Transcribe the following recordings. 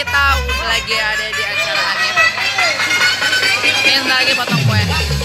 kita lagi ada di acara. Ini ntar lagi potong kue.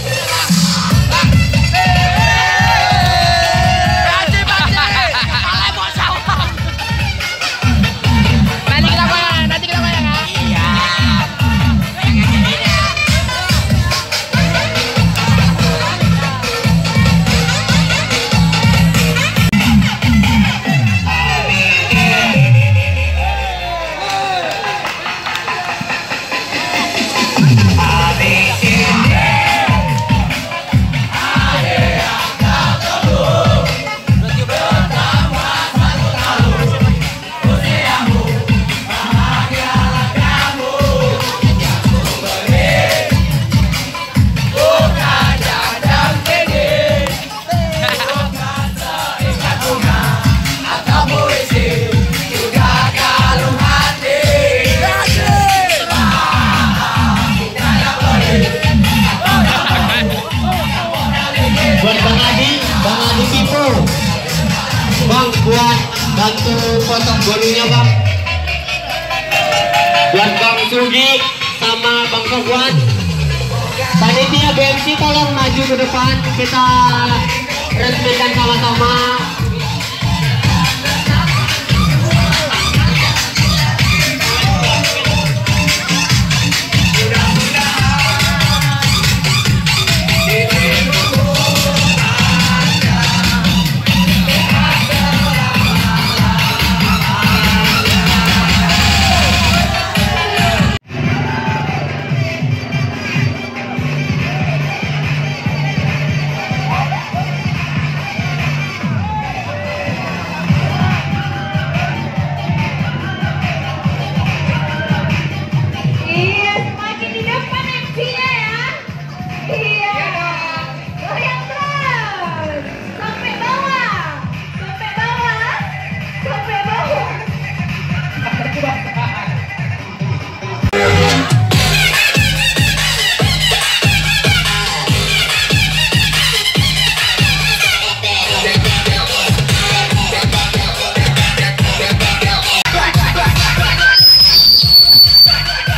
Bantu potong bolunya bang. Buat Bang Sugi sama Bang Sofwan. Panitia BMC tolong maju ke depan kita resmikan sama-sama Back, back, back.